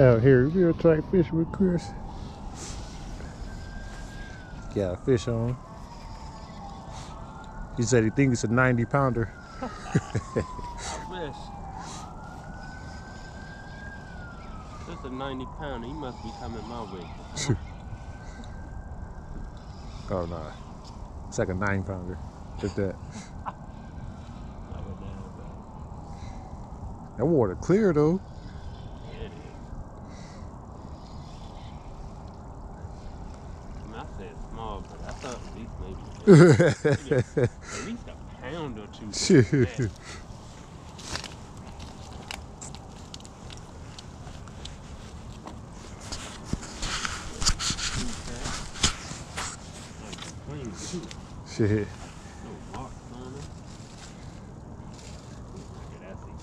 out here. Real gonna fish with Chris. Got a fish on. He said he thinks it's a 90 pounder. Fish. That's a 90 pounder. He must be coming my way. Oh no. It's like a nine pounder. Just that. Not a damn That water clear though. bad. Yeah, it is. I said small, but I thought at least maybe at least a pound or two. Shit. Yeah. Clean too. Shit. No marks on it. Look at that thing.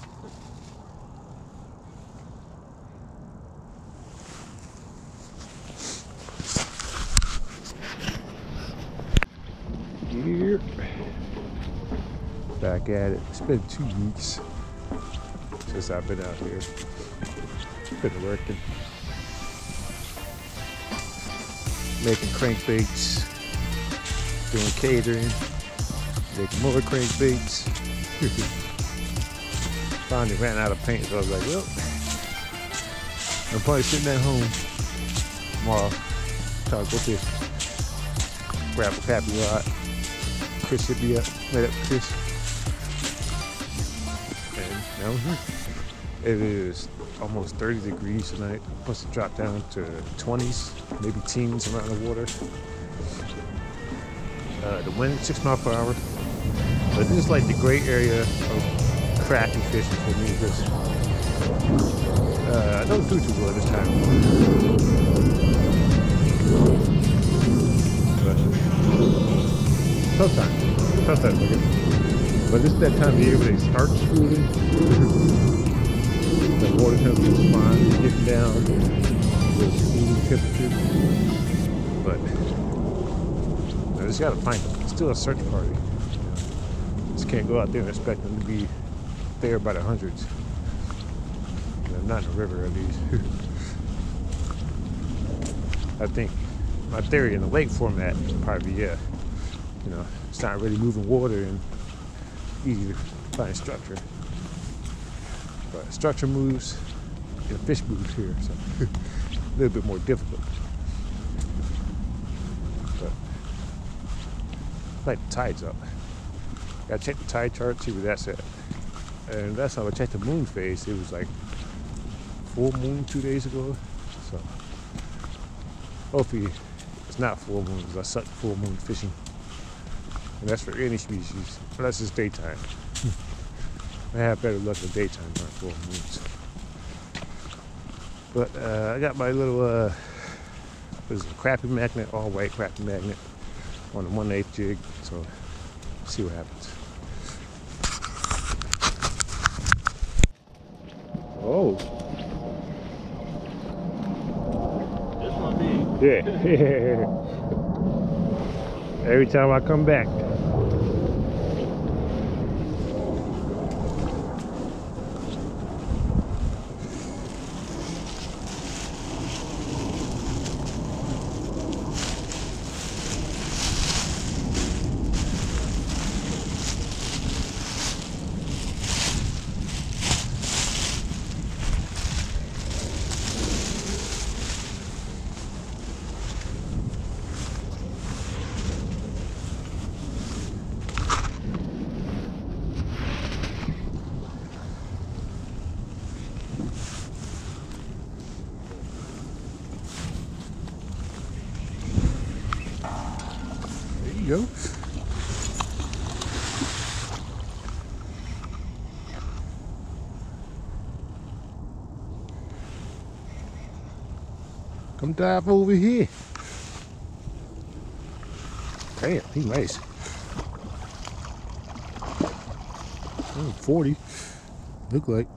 Yep. Back at it. It's been two weeks since I've been out here. Been working. Making crankbaits. Doing catering. Making more crankbaits. Finally ran out of paint, so I was like, well, I'm probably sitting at home tomorrow. Try to go fish. Grab a crappie rod. Chris hit me up. Met up Chris. It is almost 30 degrees tonight. Supposed to drop down to 20s, maybe teens around the water. Uh, the wind six miles per hour. But this is like the gray area of crappie fishing for me because uh, I don't do too well this time. But sometimes, sometimes I. But it's that time of year when they start schooling. the water temperature is fine, getting down. The schooling temperature. But I just gotta find them. It's still a search party. Just can't go out there and expect them to be there by the hundreds. Know, Not in the river, at least. I think my theory in the lake format would probably yeah. You know, it's not really moving water and easy to find structure. But structure moves, and fish moves here, so a little bit more difficult. But like the tide's up. Gotta check the tide chart, see where that's at. And that's how I checked the moon phase. It was like full moon two days ago. So hopefully it's not full moon because I suck full moon fishing. And that's for any species, unless it's daytime. I have better luck in daytime, not full moons. But uh, I got my little uh, what is it, crappie magnet, all white crappie magnet on a 1 8 jig. So see what happens. Oh, This one big. yeah. Every time I come back. There you go. Come dive over here. Damn, he nice. Oh, 40. Look like.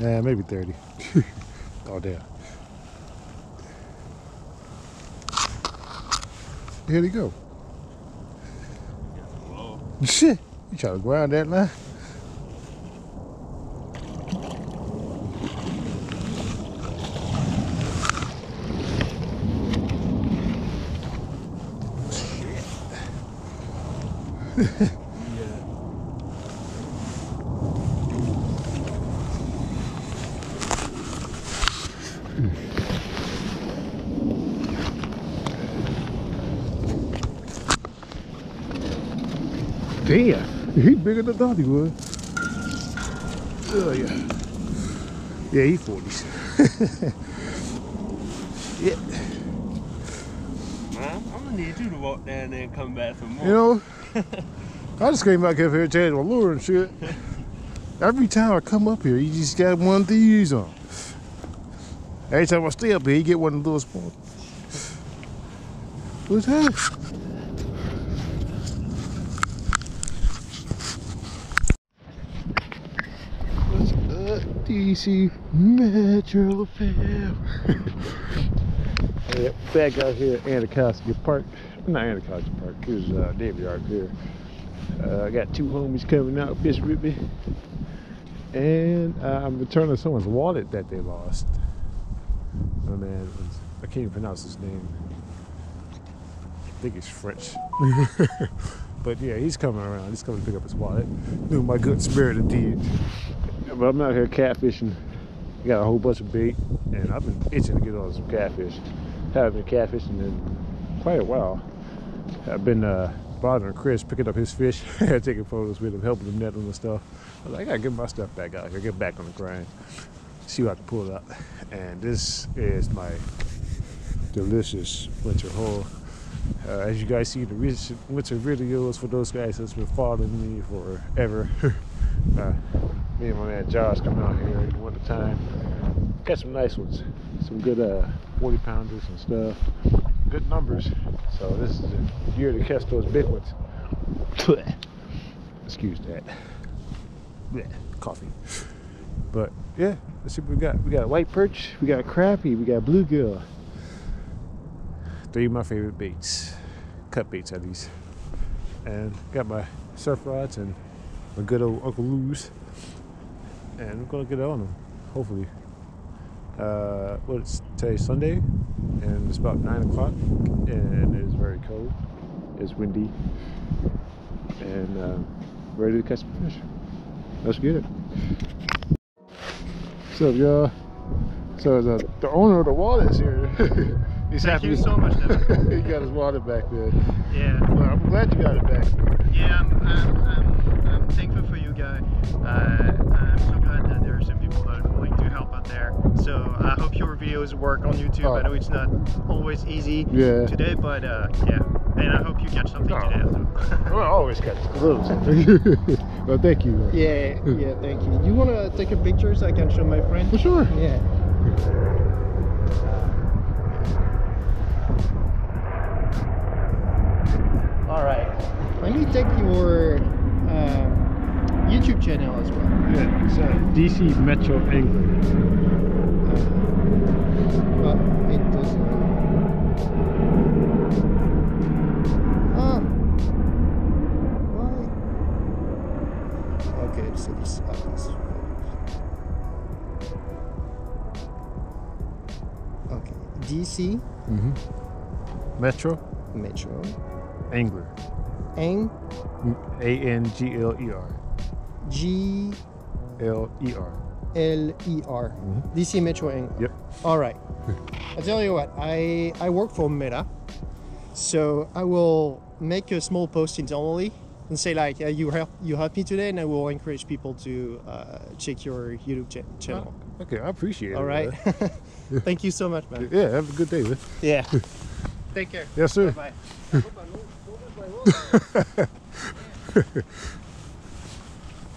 Yeah, maybe 30. oh, damn. Here he go. Shit, you try to grind that line? Damn, he bigger than I thought he was. Oh yeah. Yeah, he 40s. yeah. Man, I'm gonna need you to walk down there and come back some more. You know, I just came back up here to my lure and shit. Every time I come up here, you just got one of these on. Every time I stay up here, you get one of those. What's that? What's up, DC Metro fam? yeah, back out here at Anacostia Park. Not Anacostia Park, here's uh, Navy Yard here. Uh, I got two homies coming out fish me. And uh, I'm returning someone's wallet that they lost. Oh man, I can't even pronounce his name. I think he's French. but yeah, he's coming around. He's coming to pick up his wallet. Doing my good spirited deed. But I'm out here catfishing. Got a whole bunch of bait, and I've been itching to get on some catfish. Haven't been catfishing in quite a while. I've been uh, bothering Chris, picking up his fish, taking photos with him, helping him net him and stuff. I was like, I gotta get my stuff back out here, get back on the grind, see what I can pull up. And this is my delicious winter haul. Uh, as you guys see the recent winter videos for those guys that's been following me forever. uh, me and my man Josh come out here in the winter time. Got some nice ones, some good uh, 40 pounders and stuff. Good numbers. So this is the year to catch those big ones. Excuse that. Yeah, coffee. But yeah, let's see what we got. We got white perch, we got a crappie, we got bluegill. Three of my favorite baits. Cut baits at least. And got my surf rods and my good old Uncle Lou's. And we're gonna get on them, hopefully. Uh, what it's today Sunday, and it's about nine o'clock, and it's very cold. It's windy, and uh, ready to catch some fish. Let's get it. What's up, y'all? So the, the owner of the wallet is here. He's Thank happy. you so much, he got his wallet back there. Yeah, Well, I'm glad you got it back. yeah, I'm, I'm, I'm, I'm thankful for you guys. Uh, I'm so glad that there are some people that are willing to help out there. So I hope your videos work on YouTube. Oh. I know it's not always easy Yeah. today, but uh, yeah. And I hope you catch something Oh. today. Also. Well, I always catch a little something. well, thank you. yeah, yeah, thank you. You want to take a picture so I can show my friend? For sure. Yeah. All right. Let me take your YouTube channel as well. Yeah, it's uh, DC Metro Angler. Uh, but it doesn't. Ah. Why? Okay, so this. Uh, okay, DC Mm-hmm. Metro Metro Angler. Ang A N G L E R. G L E R. L E R. Mhm. DC Metro Ang. Yep. All right. I tell you what, I I work for Meta, so I will make a small post internally and say like, uh, you help you helped me today, and I will encourage people to uh, check your YouTube cha- channel. Okay, I appreciate it. All right. Thank you so much, man. Yeah, have a good day, man. Yeah. Take care. Yes, sir. Bye.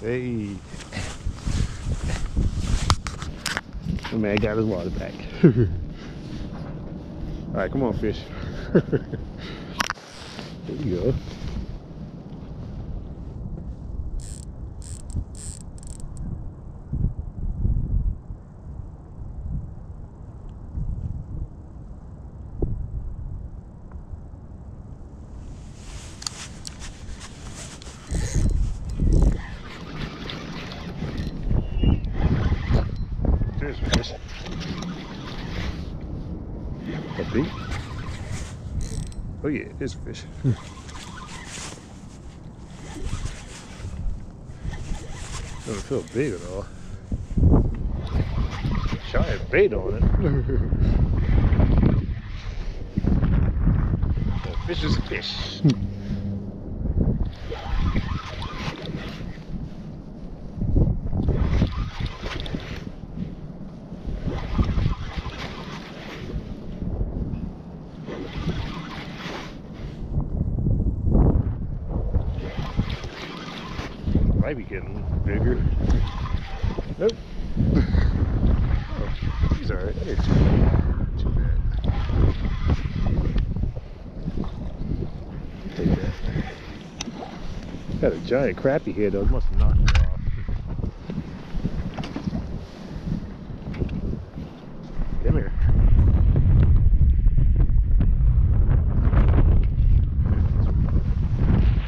Hey. Oh man, got his water back. All right, come on, fish. there you go. Oh yeah, there's a fish. Hmm. Doesn't feel big at all. giant bait on it. fish is a fish. Hmm. Might be getting bigger. Nope. Oh, he's alright. He ain't too, too bad. Take that. Got a giant crappie here though. Must have knocked it off. Come here.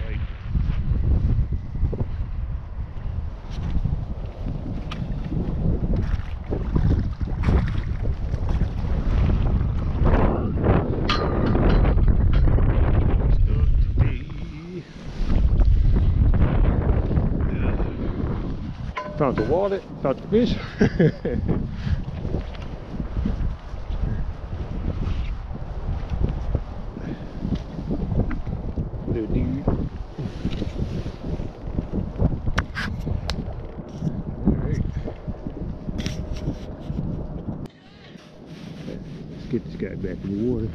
Right. Found the wallet, found the fish. Little dude. Let's get this guy back in the water.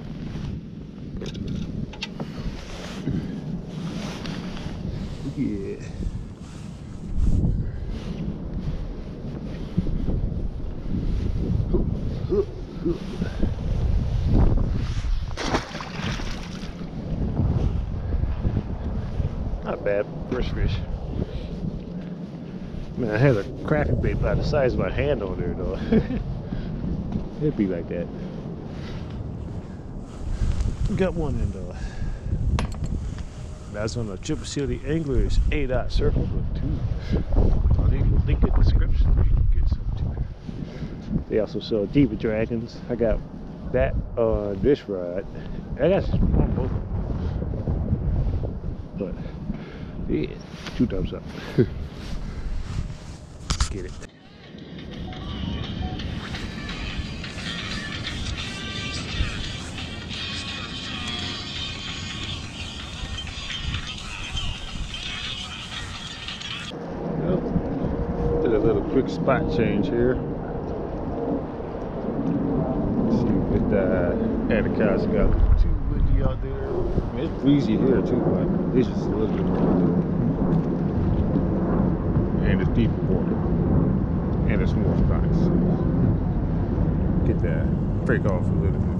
Yeah. Not bad, first fish. Man, I had a crappie bait by the size of my hand on there though. It'd be like that. Got one in though. That's on the Triple City Anglers A dot circle with two. I'll leave a link in the description you can get some too. They also sell Demon Dragons. I got that on this rod. I got some both of them. But yeah, two thumbs up. Get it. Yep. Did a little quick spot change here. Let's see if uh, the Anacos got too windy out there. I mean, it's breezy here too, but it's just a little bit more. And it's deep water. And it's more spots. Get that break off a little bit.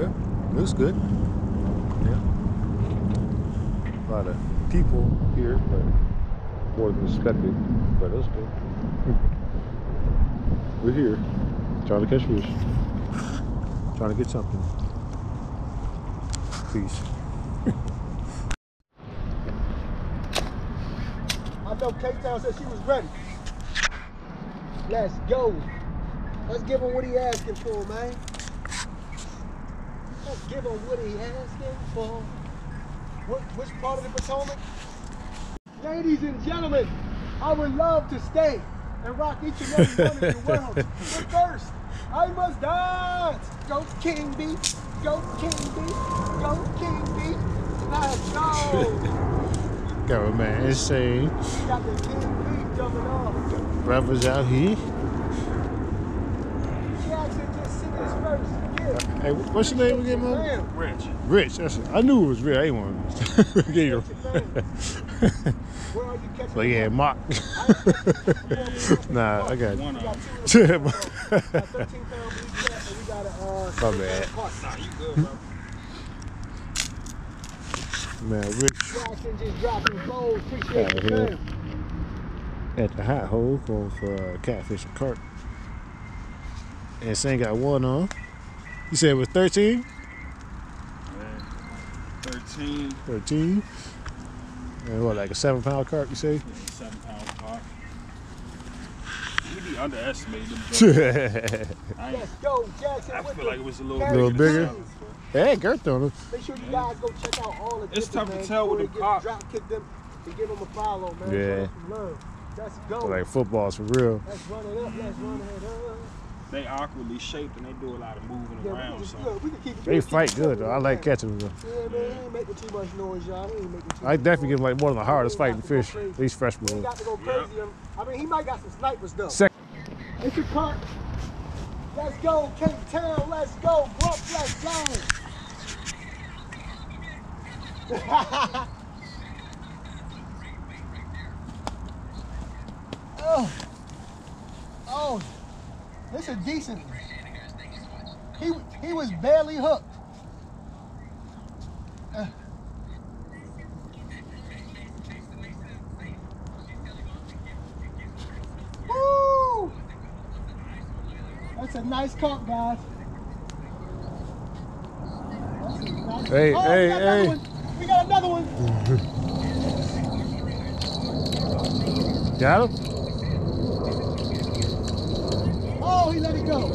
Yeah, looks good. Yeah. A lot of people here, but more than expected. But it's good. We're here, trying to catch fish, trying to get something. Peace. I know K-Town said she was ready. Let's go. Let's give him what he asking for, man. Let's give him what he asking for. What, which part of the Potomac? Ladies and gentlemen, I would love to stay and rock each and every one of your worlds. But first, I must dance. Go King B, go King B, go King B. Let's go. go, man insane. Got the King B jumping off. Brothers out here. Jackson just sing his first. Yeah. Hey, what's your name again, man? Rich. Rich. That's it. I knew it was Rich. I ain't want get you. Where are you catching But yeah, Mark. nah, I got One We got of two you. of them. Got 13 pound blue cat, and we got a My bad. Nah, you good, bro. man, Rich Jackson just dropping gold. Appreciate Outta you, here. Man. at the hot hole going for uh, catfish and carp. And Saint got one on. You said it was 13? Man. 13, 13. And what, like a seven pound carp, you say? 7 pound pot. We be underestimated them. Let's go, Jackson. I with feel like it was a little carry Little bigger? chains. hey, girth on it. Make sure you guys go check out all the It's different, tough to tell with before them they get cops. Drop kick them and give them a follow, man. Yeah. Show them some love. Let's go. Like footballs for real. Let's run it up. Let's run it up. They awkwardly shaped and they do a lot of moving Yeah, around. can just, So look, we can keep. They we can keep fight good though. I like catching them. Yeah, man, we ain't making too much noise, y'all. We ain't too I much definitely noise. give like one of the hardest fighting got to go fish. These At least We freshwater. ain't got to go Yeah. crazy. I mean, he might got some snipers though. Sec- It's a cut. Let's go, K-Town. Let's go, Grump. Let's go. oh, oh, this is decent. He he was barely hooked. Uh. Woo! That's a nice caught, guys. Nice- Hey, Oh, hey, hey. one. We got another one. Got him? Oh, he let it go.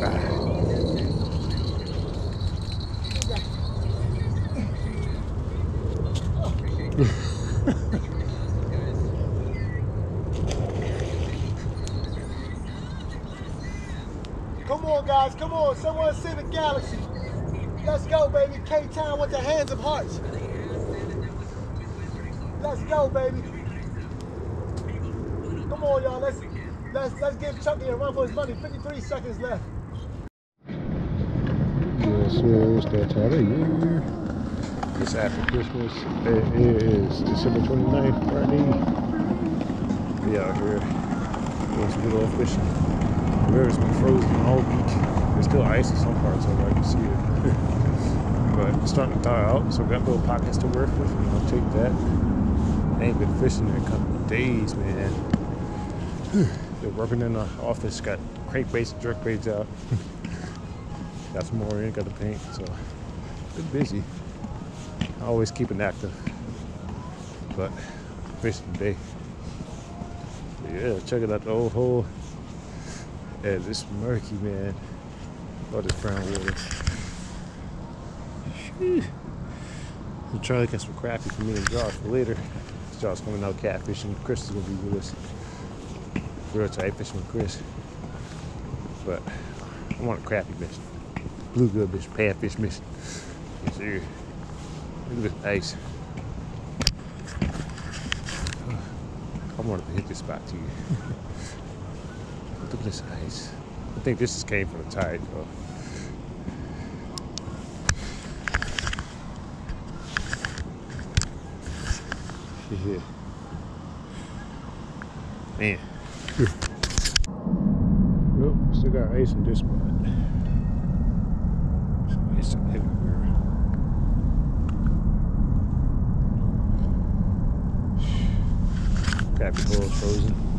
Come on, guys. Come on. Someone save the galaxy. Let's go, baby. K-Town with the hands of hearts. Let's go, baby. Come on, y'all. Let's let's let's give Chucky a run for his money. 53 seconds left. Yes, sir. It's that time of year. It's after Christmas. It is December 29th, Friday. We out here doing some good old fishing. The river's been frozen all week. There's still ice in some parts of it, I can see it. but it's starting to thaw out, so we got little pockets to work with. and I'll take that. I ain't been fishing in a couple of days, man. Been working in uh, the office, got crankbaits and jerkbaits out. got some more in, got the paint, so been busy. Always keeping active, but fishing today. Yeah, check it out the old hole. Yeah, this murky man. Oh, this brown water. Sheesh. I'll try to get some crappie for me and Josh for later. Josh coming out catfishing. Chris is gonna be with us. Tight fishing with Chris. But I want a crappie mission. Bluegill mission, panfish mission. Yes. Look at this ice. I wanted to hit this spot too. Look at this ice. I think this came from the tide though. Yeah. Man. Well, still got ice in this spot. So ice everywhere. Crappy frozen.